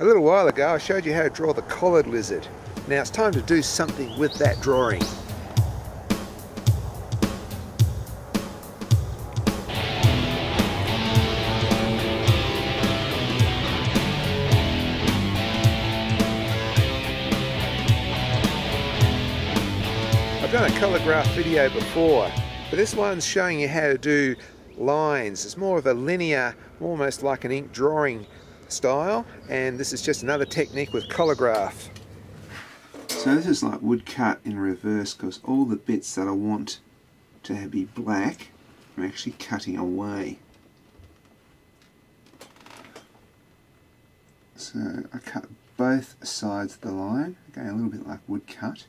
A little while ago I showed you how to draw the collared lizard. Now it's time to do something with that drawing. I've done a Collagraph video before, but this one's showing you how to do lines. It's more of a linear, almost like an ink drawing style, and this is just another technique with Collagraph. So this is like woodcut in reverse because all the bits that I want to be black I'm actually cutting away. So I cut both sides of the line, again a little bit like woodcut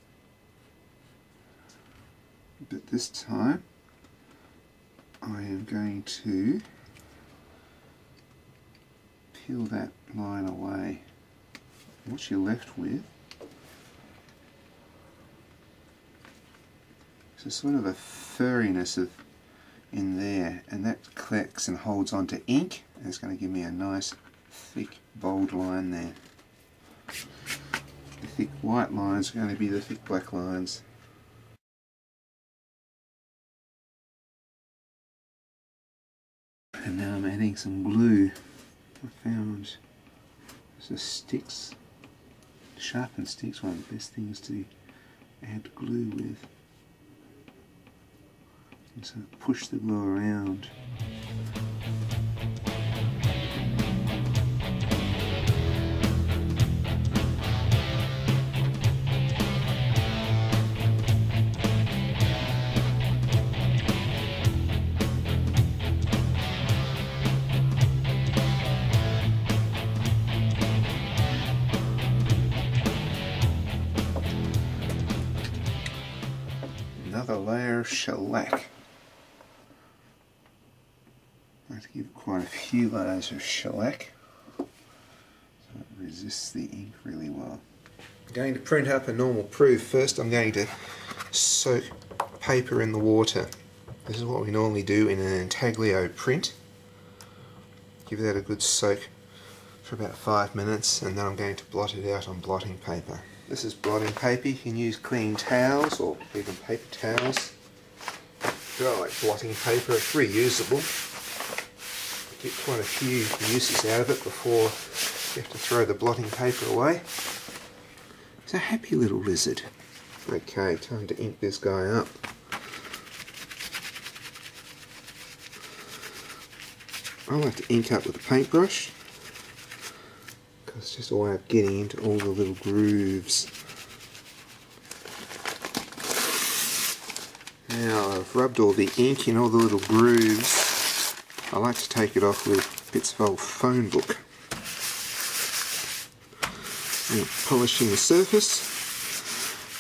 but this time I am going to peel that line away. What you're left with is a sort of a furriness of in there and that collects and holds onto ink and it's going to give me a nice thick bold line there. The thick white lines are going to be the thick black lines. and now I'm adding some glue I found is sticks sharpened sticks one of the best things to add glue with. And so push the glue around another layer of shellac. I to give quite a few layers of shellac so it resists the ink really well. I'm going to print up a normal proof. First I'm going to soak paper in the water. This is what we normally do in an intaglio print. Give that a good soak for about five minutes and then I'm going to blot it out on blotting paper. This is blotting paper. You can use clean towels or even paper towels. I like blotting paper. It's reusable. Get quite a few uses out of it before you have to throw the blotting paper away. It's a happy little lizard. Okay, time to ink this guy up. I like to ink up with a paintbrush it's just a way of getting into all the little grooves. Now I've rubbed all the ink in all the little grooves. I like to take it off with bits of old phone book. And polishing the surface.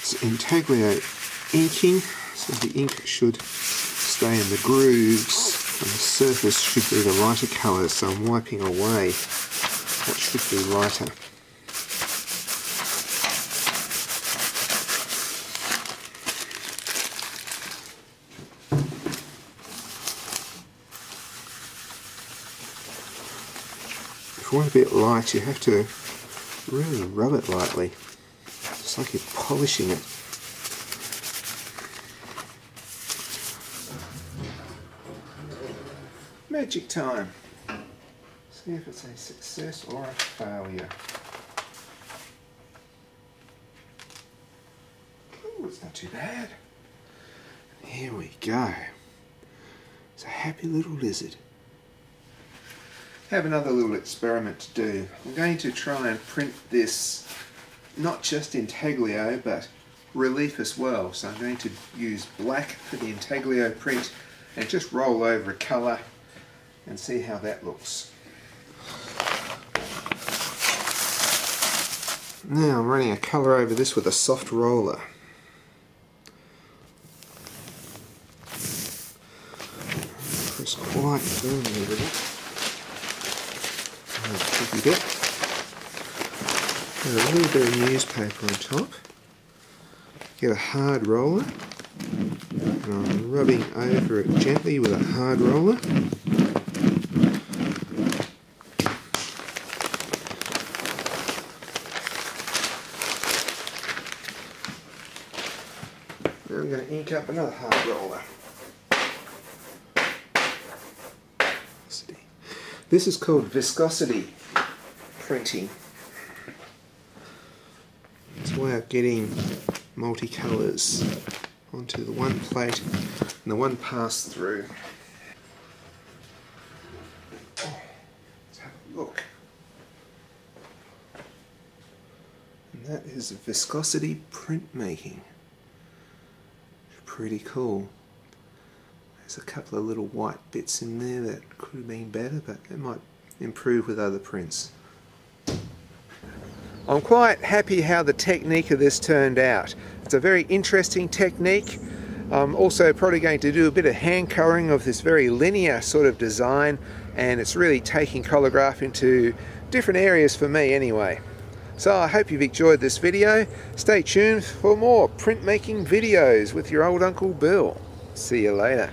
It's intaglio inking, so the ink should stay in the grooves and the surface should be the lighter colour, so I'm wiping away what should be lighter. If you want a bit light, you have to really rub it lightly. It's like you're polishing it. Magic time. See if it's a success or a failure. Ooh, it's not too bad. Here we go. It's a happy little lizard. Have another little experiment to do. I'm going to try and print this not just in intaglio but relief as well. So I'm going to use black for the intaglio print and just roll over a colour and see how that looks. Now I'm running a colour over this with a soft roller. Press quite firmly with it. Tricky bit. Put a little bit of newspaper on top. Get a hard roller. And I'm rubbing over it gently with a hard roller. I'm going to ink up another hard roller. This is called viscosity printing. It's a way of getting multicolours onto the one plate and the one pass through. let's have a look. That is viscosity printmaking. Pretty cool. There's a couple of little white bits in there that could have been better, but it might improve with other prints. I'm quite happy how the technique of this turned out. It's a very interesting technique. I'm also probably going to do a bit of hand coloring of this very linear sort of design and it's really taking Collagraph into different areas for me anyway. So I hope you've enjoyed this video. Stay tuned for more printmaking videos with your old Uncle Bill. See you later.